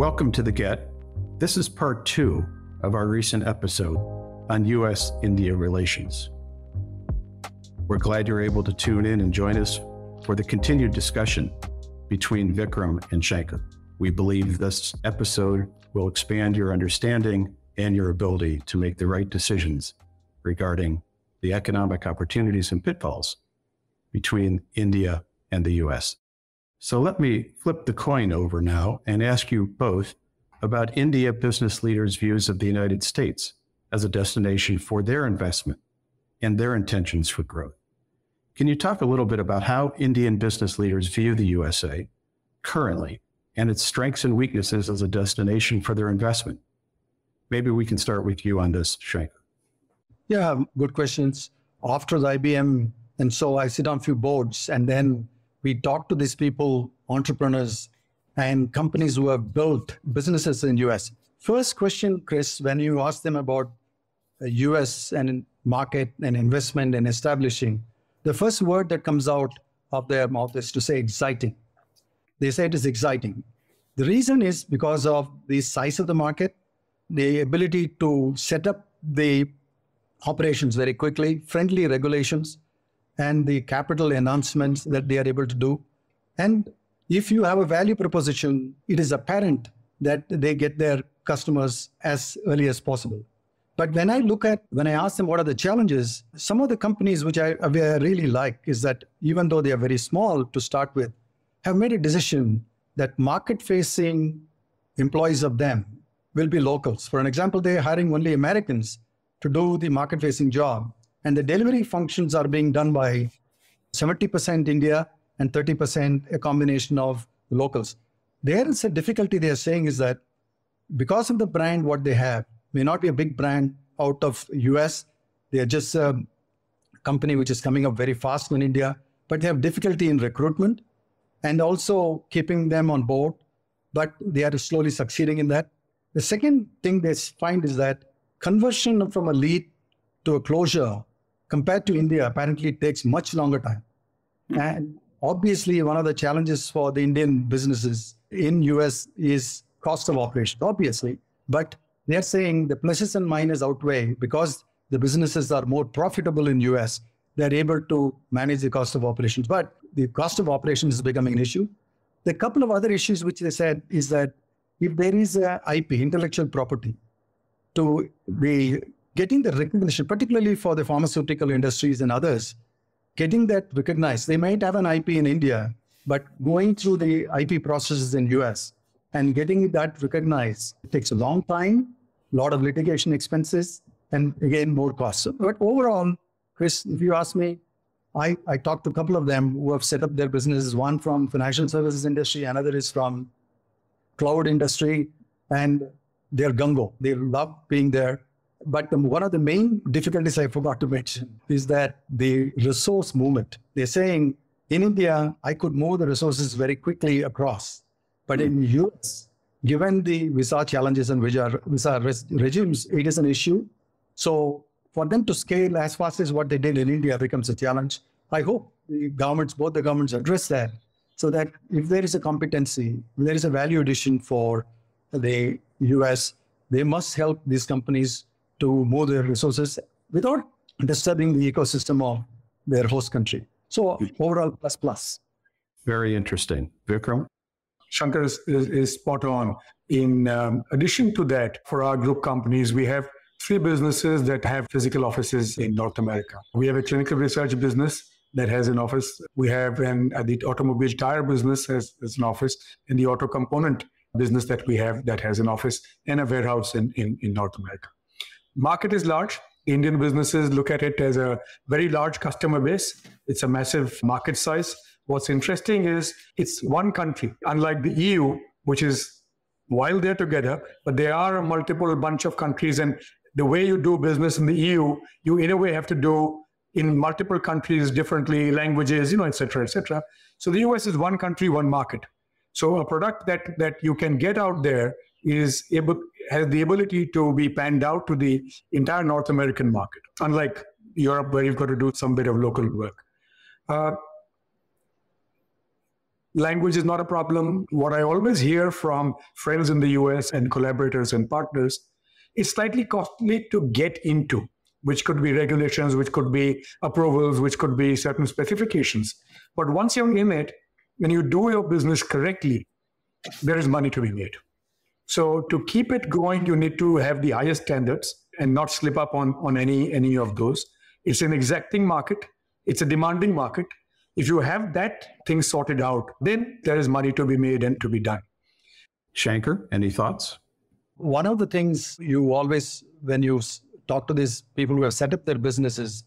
Welcome to The Get. This is part two of our recent episode on U.S. India relations. We're glad you're able to tune in and join us for the continued discussion between Vikram and Shankar. We believe this episode will expand your understanding and your ability to make the right decisions regarding the economic opportunities and pitfalls between India and the US. So let me flip the coin over now and ask you both about India business leaders' views of the United States as a destination for their investment and their intentions for growth. Can you talk a little bit about how Indian business leaders view the USA currently and its strengths and weaknesses as a destination for their investment? Maybe we can start with you on this, Shankar. Yeah, good questions. After the IBM, and so I sit on a few boards, and then we talk to these people, entrepreneurs, and companies who have built businesses in US. First question, Chris, when you ask them about uh, US and market and investment and establishing, the first word that comes out of their mouth is to say exciting. They say it is exciting. The reason is because of the size of the market, the ability to set up the operations very quickly, friendly regulations, and the capital enhancements that they are able to do. And if you have a value proposition, it is apparent that they get their customers as early as possible. But when I look at, when I ask them what are the challenges, some of the companies which I, I really like is that even though they are very small to start with, have made a decision that market facing employees of them will be locals. For an example, they're hiring only Americans to do the market facing job. And the delivery functions are being done by 70% India and 30% a combination of locals. There is a difficulty they are saying is that because of the brand, what they have may not be a big brand out of US. They are just a company which is coming up very fast in India, but they have difficulty in recruitment and also keeping them on board. But they are slowly succeeding in that. The second thing they find is that conversion from a lead to a closure compared to India apparently it takes much longer time. Hmm. And obviously, one of the challenges for the Indian businesses in US is cost of operation, obviously. But they're saying the pluses and minuses outweigh because the businesses are more profitable in US. They're able to manage the cost of operations. But the cost of operations is becoming an issue. The couple of other issues which they said is that if there is a IP, intellectual property, to be getting the recognition, particularly for the pharmaceutical industries and others, getting that recognized. They might have an IP in India, but going through the IP processes in US and getting that recognized takes a long time, a lot of litigation expenses, and again, more costs. But overall, Chris, if you ask me, I, I talked to a couple of them who have set up their businesses, one from financial services industry, another is from cloud industry, and they're gungo. They love being there. But the, one of the main difficulties I forgot to mention is that the resource movement. They're saying in India, I could move the resources very quickly across. But in US, given the visa challenges and visa, visa regimes, it is an issue. So for them to scale as fast as what they did in India becomes a challenge. I hope the governments, both the governments address that so that if there is a competency, there is a value addition for the US, they must help these companies to move their resources without disturbing the ecosystem of their host country. So overall, plus plus. Very interesting. Vikram? Shankar is, is, is spot on. In um, addition to that, for our group companies, we have three businesses that have physical offices in North America. We have a clinical research business that has an office. We have an uh, the automobile tire business has, has an office, and the auto component business that we have that has an office and a warehouse in, in, in North America. Market is large. Indian businesses look at it as a very large customer base. It's a massive market size. What's interesting is it's one country, unlike the EU, which is while they're together, but there are a multiple bunch of countries, and the way you do business in the EU, you in a way have to do in multiple countries differently, languages, you know, et cetera, et cetera. So the US is one country, one market. So a product that that you can get out there is able has the ability to be panned out to the entire North American market, unlike Europe where you've got to do some bit of local work. Uh, language is not a problem. What I always hear from friends in the US and collaborators and partners is slightly costly to get into, which could be regulations, which could be approvals, which could be certain specifications. But once you're in it, when you do your business correctly, there is money to be made. So to keep it going, you need to have the highest standards and not slip up on, on any, any of those. It's an exacting market. It's a demanding market. If you have that thing sorted out, then there is money to be made and to be done. Shankar, any thoughts? One of the things you always, when you talk to these people who have set up their businesses,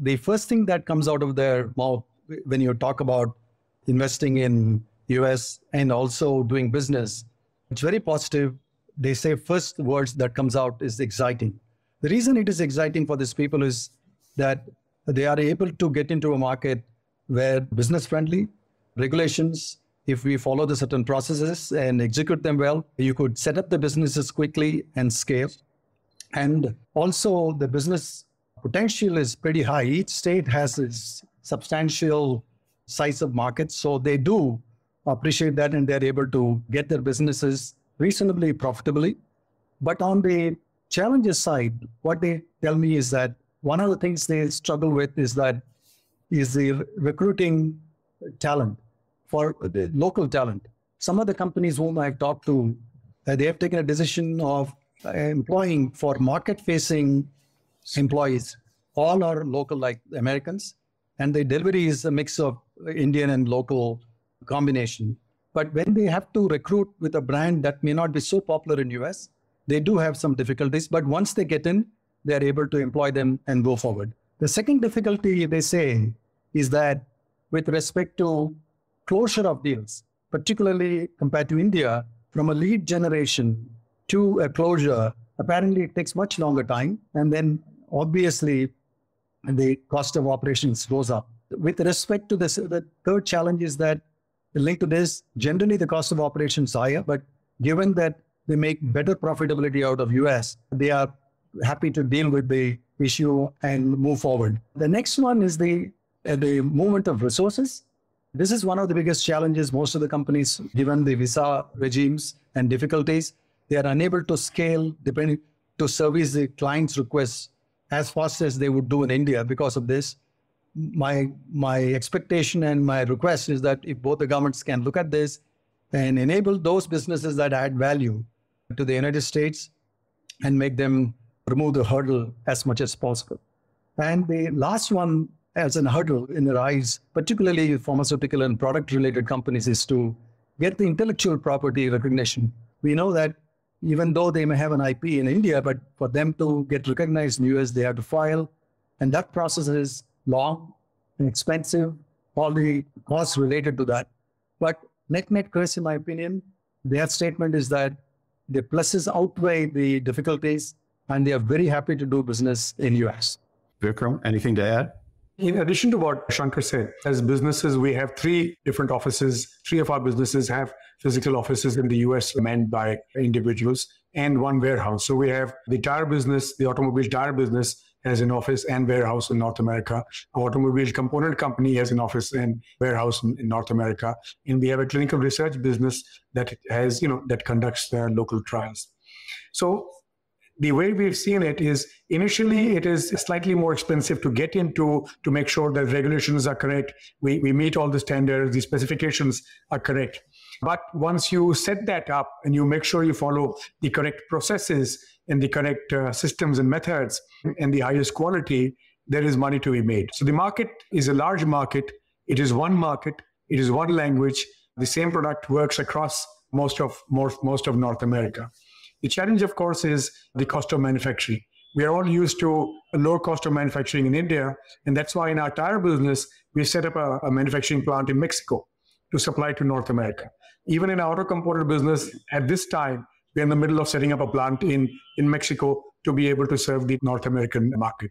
the first thing that comes out of their mouth when you talk about investing in US and also doing business, it's very positive. They say first words that comes out is exciting. The reason it is exciting for these people is that they are able to get into a market where business friendly regulations, if we follow the certain processes and execute them well, you could set up the businesses quickly and scale. And also the business potential is pretty high. Each state has its substantial size of market. So they do appreciate that and they're able to get their businesses reasonably profitably. But on the challenges side, what they tell me is that one of the things they struggle with is that is the recruiting talent for local talent. Some of the companies whom I've talked to, uh, they have taken a decision of uh, employing for market-facing employees. All are local, like Americans, and the delivery is a mix of Indian and local combination. But when they have to recruit with a brand that may not be so popular in US, they do have some difficulties. But once they get in, they are able to employ them and go forward. The second difficulty they say is that with respect to closure of deals, particularly compared to India, from a lead generation to a closure, apparently it takes much longer time. And then obviously the cost of operations goes up. With respect to this, the third challenge is that linked to this, generally the cost of operations higher, but given that they make better profitability out of US, they are happy to deal with the issue and move forward. The next one is the uh, the movement of resources. This is one of the biggest challenges most of the companies, given the visa regimes and difficulties, they are unable to scale depending to service the client's requests as fast as they would do in India because of this. My my expectation and my request is that if both the governments can look at this and enable those businesses that add value to the United States and make them remove the hurdle as much as possible. And the last one as an hurdle in their eyes, particularly pharmaceutical and product related companies, is to get the intellectual property recognition. We know that even though they may have an IP in India, but for them to get recognized in US, they have to file. And that process is long and expensive, all the costs related to that. But net net, Chris, in my opinion, their statement is that the pluses outweigh the difficulties and they are very happy to do business in US. Vikram, anything to add? In addition to what Shankar said, as businesses, we have three different offices. Three of our businesses have physical offices in the US manned by individuals and one warehouse. So we have the tire business, the automobile tire business has an office and warehouse in North America. Our automobile component company has an office and warehouse in, in, North America. And we have a clinical research business that has, you know, that conducts their local trials. So the way we've seen it is initially it is slightly more expensive to get into to make sure that regulations are correct we, we meet all the standards the specifications are correct but once you set that up and you make sure you follow the correct processes and the correct uh, systems and methods and the highest quality there is money to be made. So the market is a large market. It is one market. It is one language. The same product works across most of most, most of north america. The challenge, of course, is the cost of manufacturing. We are all used to a low cost of manufacturing in India, and that's why in our tire business, we set up a, a manufacturing plant in Mexico to supply to North America. Even in our auto component business, at this time, we're in the middle of setting up a plant in, in Mexico to be able to serve the North American market.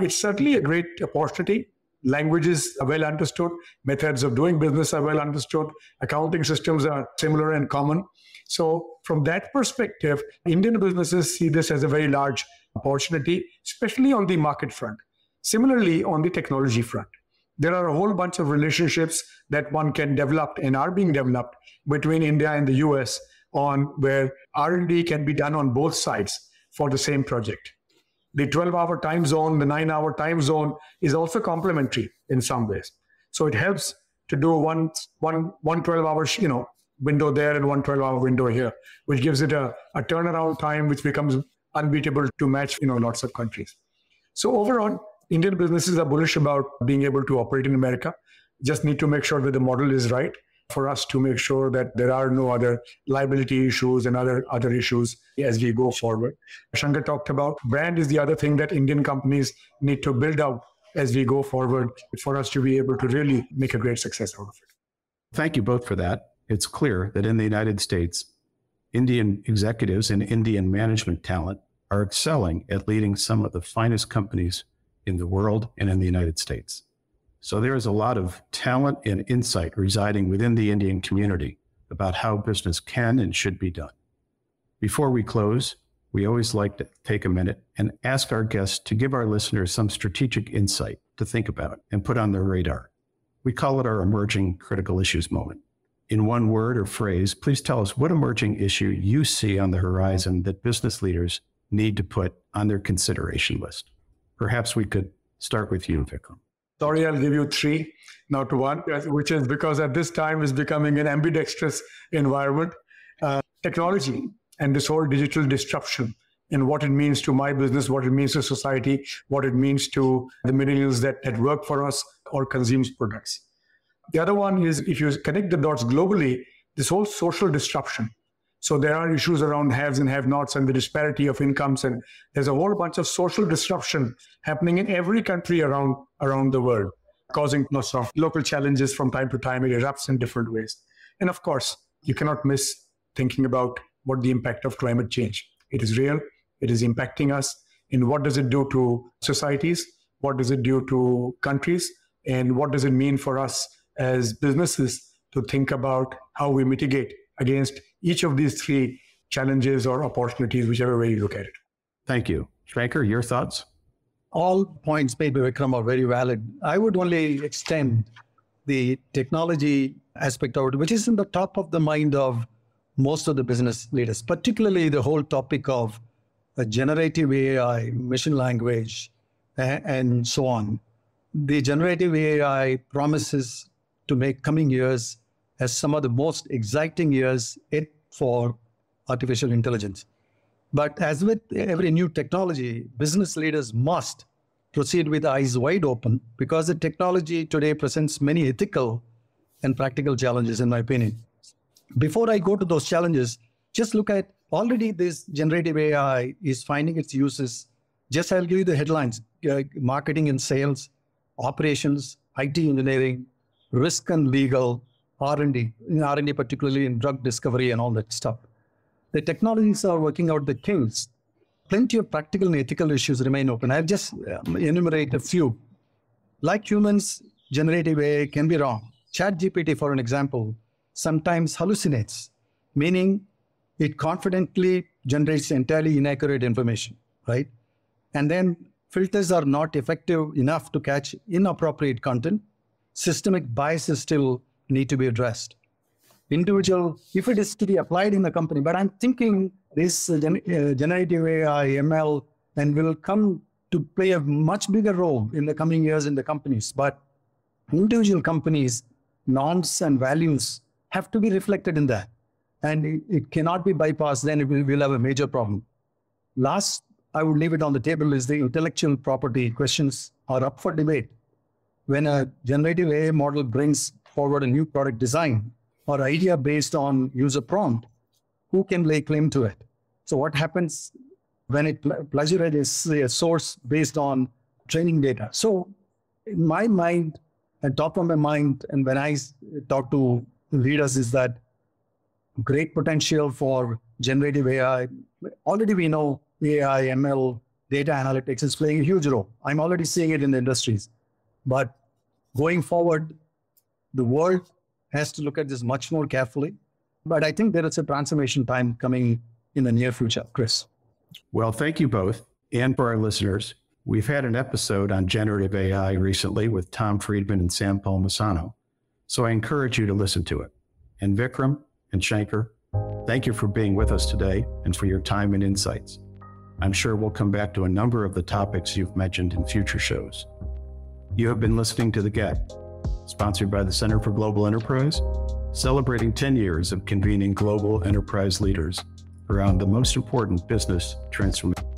It's certainly a great opportunity. Languages are well understood, methods of doing business are well understood, accounting systems are similar and common. So, from that perspective, Indian businesses see this as a very large opportunity, especially on the market front. Similarly, on the technology front, there are a whole bunch of relationships that one can develop and are being developed between India and the US on where R&D can be done on both sides for the same project. The 12 hour time zone, the nine hour time zone is also complementary in some ways. So it helps to do one, one, one 12 hour, you know, window there and one 12 hour window here, which gives it a, a turnaround time, which becomes unbeatable to match, you know, lots of countries. So overall, Indian businesses are bullish about being able to operate in America. Just need to make sure that the model is right for us to make sure that there are no other liability issues and other other issues as we go forward. Shankar talked about brand is the other thing that Indian companies need to build out as we go forward for us to be able to really make a great success out of it. Thank you both for that. It's clear that in the United States, Indian executives and Indian management talent are excelling at leading some of the finest companies in the world and in the United States. So there is a lot of talent and insight residing within the Indian community about how business can and should be done. Before we close, we always like to take a minute and ask our guests to give our listeners some strategic insight to think about and put on their radar. We call it our emerging critical issues moment. In one word or phrase, please tell us what emerging issue you see on the horizon that business leaders need to put on their consideration list. Perhaps we could start with you, Vikram. Sorry, I'll give you three, not one, which is because at this time is becoming an ambidextrous environment. Uh, technology and this whole digital disruption and what it means to my business, what it means to society, what it means to the millennials that, that work for us or consumes products. The other one is if you connect the dots globally, this whole social disruption so there are issues around haves and have-nots and the disparity of incomes, and there's a whole bunch of social disruption happening in every country around around the world, causing lots of local challenges from time to time. It erupts in different ways, and of course, you cannot miss thinking about what the impact of climate change. It is real. It is impacting us. And what does it do to societies? What does it do to countries? And what does it mean for us as businesses to think about how we mitigate against each of these three challenges or opportunities, whichever way you look at it. Thank you. Shankar, your thoughts? All points made by Vikram are very valid. I would only extend the technology aspect of it, which is in the top of the mind of most of the business leaders, particularly the whole topic of generative AI, machine language, and so on. The generative AI promises to make coming years as some of the most exciting years for artificial intelligence. But as with every new technology, business leaders must proceed with eyes wide open because the technology today presents many ethical and practical challenges, in my opinion. Before I go to those challenges, just look at already this generative AI is finding its uses. Just I'll give you the headlines uh, marketing and sales, operations, IT engineering, risk and legal, R&D, in R&D particularly in drug discovery and all that stuff. The technologies are working out the kinks. Plenty of practical and ethical issues remain open. I'll just um, enumerate a few. Like humans, generative AI can be wrong. ChatGPT, for an example, sometimes hallucinates, meaning it confidently generates entirely inaccurate information, right? And then filters are not effective enough to catch inappropriate content. Systemic bias is still need to be addressed. Individual, if it is to be applied in the company, but I'm thinking this uh, gen- uh, generative AI, ML, and will come to play a much bigger role in the coming years in the companies. But individual companies, norms and values have to be reflected in that. And it, it cannot be bypassed, then will, we'll have a major problem. Last, I would leave it on the table is the intellectual property questions are up for debate. When a generative AI model brings forward a new product design or idea based on user prompt, who can lay claim to it? So what happens when it plagiarizes a source based on training data? So in my mind, and top of my mind, and when I talk to leaders, is that great potential for generative AI. Already we know AI, ML, data analytics is playing a huge role. I'm already seeing it in the industries. But going forward, the world has to look at this much more carefully. But I think there is a transformation time coming in the near future, Chris. Well, thank you both. And for our listeners, We've had an episode on generative AI recently with Tom Friedman and Sam Palmisano, so I encourage you to listen to it. And Vikram and Shankar, thank you for being with us today and for your time and insights. I'm sure we'll come back to a number of the topics you've mentioned in future shows. You have been listening to The Get, sponsored by the Center for Global Enterprise, celebrating 10 years of convening global enterprise leaders around the most important business transformation.